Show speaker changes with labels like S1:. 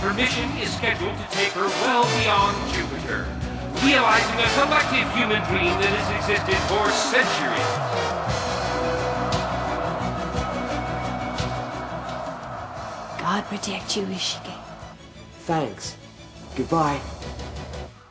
S1: Her mission is scheduled to take her well beyond Jupiter, realizing a collective human dream that has existed for centuries.
S2: God protect you, Ishige.
S3: Thanks. Goodbye.